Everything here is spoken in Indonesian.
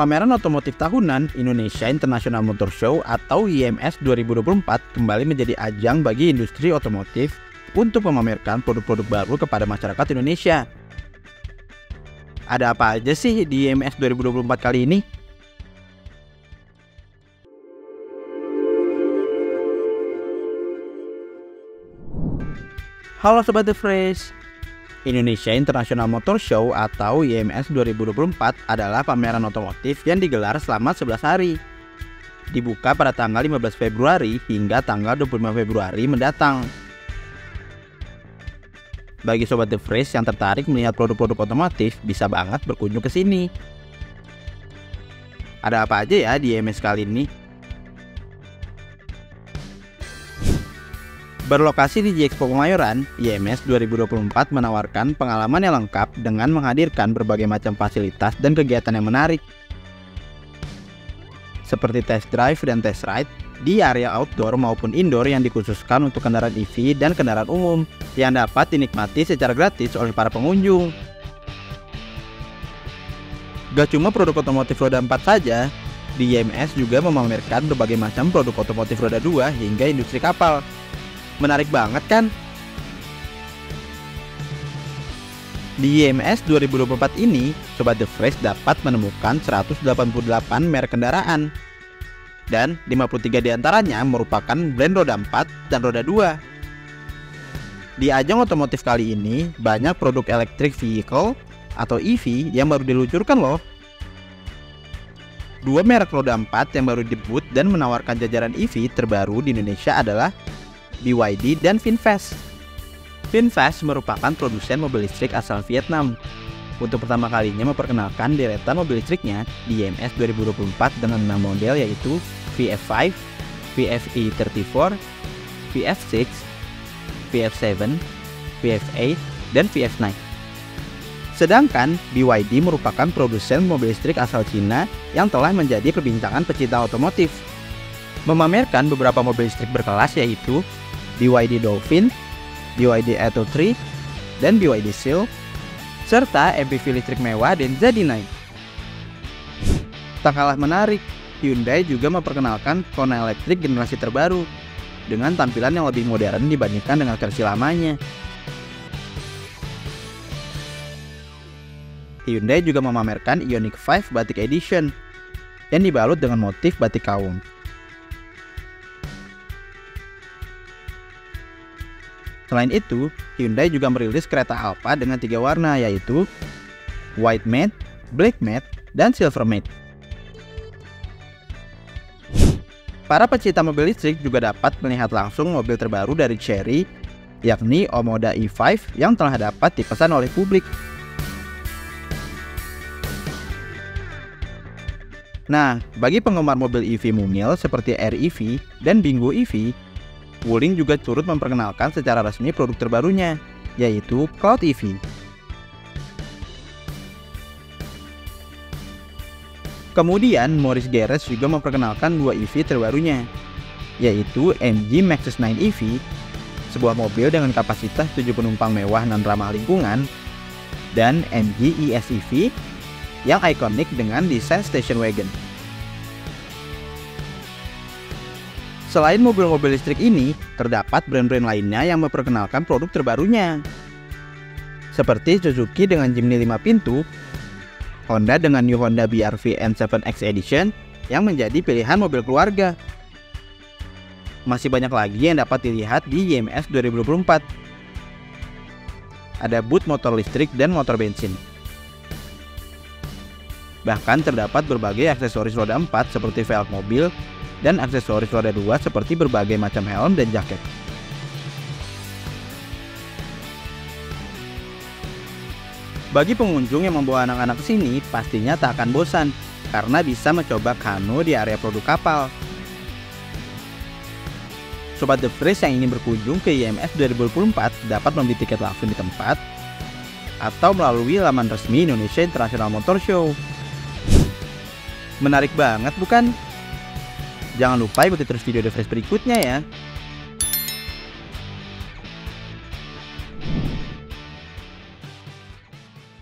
Pameran otomotif tahunan Indonesia International Motor Show atau IMS 2024 kembali menjadi ajang bagi industri otomotif untuk memamerkan produk-produk baru kepada masyarakat Indonesia. Ada apa aja sih di IMS 2024 kali ini? Halo Sobat The Fresh, Indonesia International Motor Show atau IMS 2024 adalah pameran otomotif yang digelar selama 11 hari. Dibuka pada tanggal 15 Februari hingga tanggal 25 Februari mendatang. Bagi sobat The Fresh yang tertarik melihat produk-produk otomotif, bisa banget berkunjung ke sini. Ada apa aja ya di IMS kali ini? Berlokasi di Expo Kemayoran, IMS 2024 menawarkan pengalaman yang lengkap dengan menghadirkan berbagai macam fasilitas dan kegiatan yang menarik. Seperti test drive dan test ride di area outdoor maupun indoor yang dikhususkan untuk kendaraan EV dan kendaraan umum yang dapat dinikmati secara gratis oleh para pengunjung. Gak cuma produk otomotif roda 4 saja, di IMS juga memamerkan berbagai macam produk otomotif roda 2 hingga industri kapal Menarik banget kan? Di IMS 2024 ini, Sobat The Fresh dapat menemukan 188 merek kendaraan. Dan 53 di antaranya merupakan brand roda 4 dan roda 2. Di ajang otomotif kali ini, banyak produk electric vehicle atau EV yang baru diluncurkan loh. Dua merek roda 4 yang baru debut dan menawarkan jajaran EV terbaru di Indonesia adalah BYD, dan VinFast. VinFast merupakan produsen mobil listrik asal Vietnam. Untuk pertama kalinya memperkenalkan deretan mobil listriknya di IMS 2024 dengan 6 model yaitu VF5, VFE34, VF6, VF7, VF8, dan VF9. Sedangkan BYD merupakan produsen mobil listrik asal Cina yang telah menjadi perbincangan pecinta otomotif. Memamerkan beberapa mobil listrik berkelas yaitu BYD Dolphin, BYD Atto 3, dan BYD Seal, serta MPV listrik mewah dan Z9. Tak kalah menarik, Hyundai juga memperkenalkan Kona elektrik generasi terbaru dengan tampilan yang lebih modern dibandingkan dengan versi lamanya. Hyundai juga memamerkan Ioniq 5 Batik Edition yang dibalut dengan motif batik kaum. Selain itu, Hyundai juga merilis kereta Alfa dengan tiga warna yaitu White Matte, Black Matte, dan Silver Matte. Para pecinta mobil listrik juga dapat melihat langsung mobil terbaru dari Chery, yakni Omoda E5 yang telah dapat dipesan oleh publik. Nah, bagi penggemar mobil EV mungil seperti REV dan Bingo EV, Wuling juga turut memperkenalkan secara resmi produk terbarunya, yaitu Cloud EV. Kemudian, Morris Garage juga memperkenalkan dua EV terbarunya, yaitu MG Maxus 9 EV, sebuah mobil dengan kapasitas 7 penumpang mewah dan ramah lingkungan, dan MG ES EV yang ikonik dengan desain station wagon. Selain mobil-mobil listrik ini, terdapat brand-brand lainnya yang memperkenalkan produk terbarunya. Seperti Suzuki dengan Jimny 5 pintu, Honda dengan New Honda BRV N7X Edition yang menjadi pilihan mobil keluarga. Masih banyak lagi yang dapat dilihat di IMS 2024. Ada boot motor listrik dan motor bensin. Bahkan terdapat berbagai aksesoris roda 4 seperti velg mobil, dan aksesoris roda 2 seperti berbagai macam helm dan jaket. Bagi pengunjung yang membawa anak-anak ke sini, pastinya tak akan bosan karena bisa mencoba kano di area produk kapal. Sobat The Fresh yang ingin berkunjung ke IMS 2024 dapat membeli tiket langsung di tempat atau melalui laman resmi Indonesia International Motor Show. Menarik banget bukan? Jangan lupa ikuti terus video The Fresh berikutnya ya.